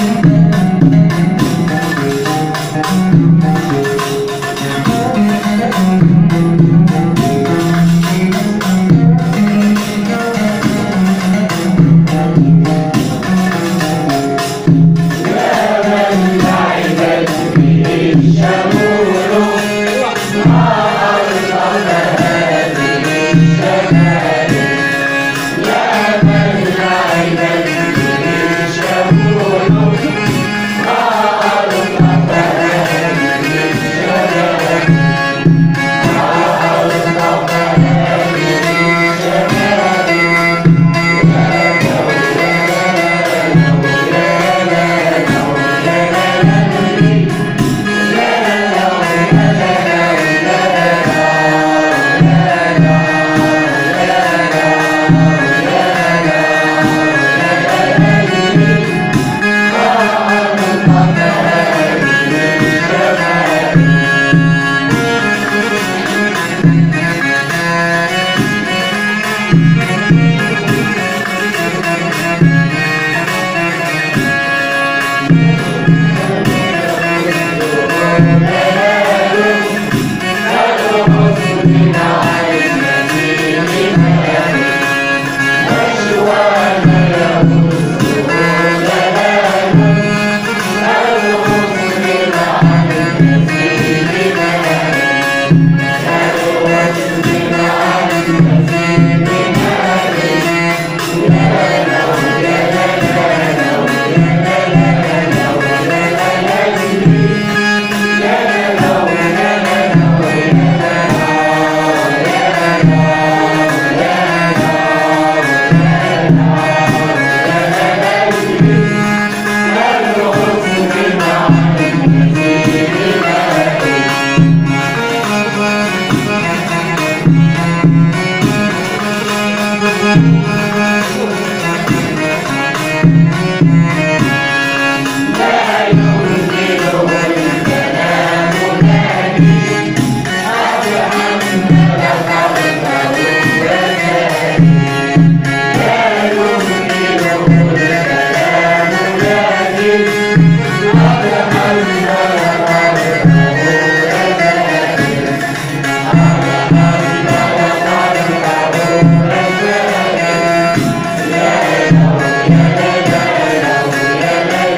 I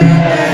Yeah.